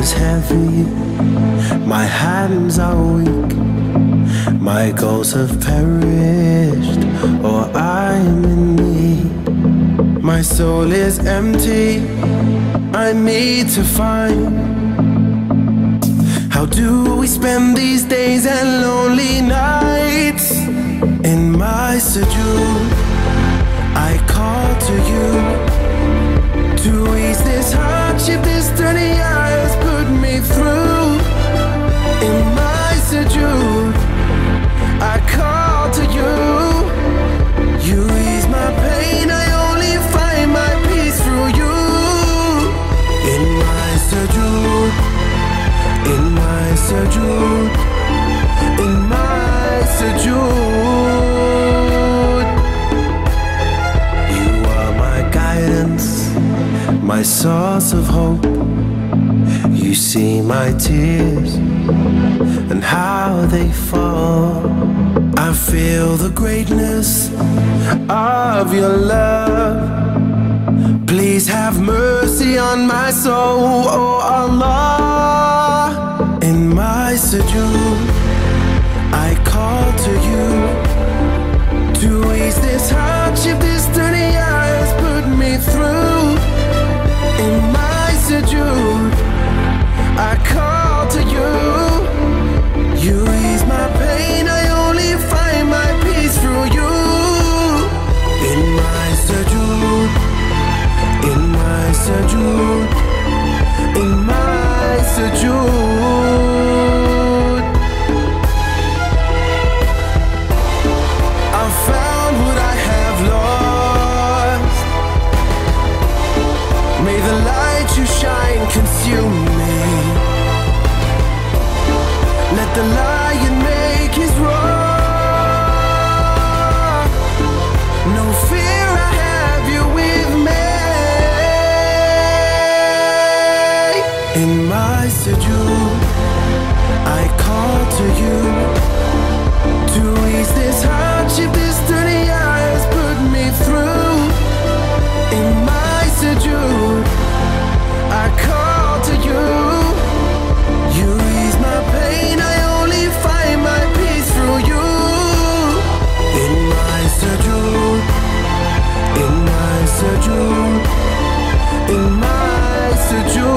my feet. My hands are weak. My goals have perished, or I'm in need. My soul is empty. I need to find. How do we spend these days and lonely nights? In my Sujood, I call to you to ease this hardship source of hope. You see my tears and how they fall. I feel the greatness of your love. Please have mercy on my soul, oh Allah. In my sujood, I call to you to ease this hardship this the lion his roar No fear, I have you with me. In my I call to you. In my Sujood.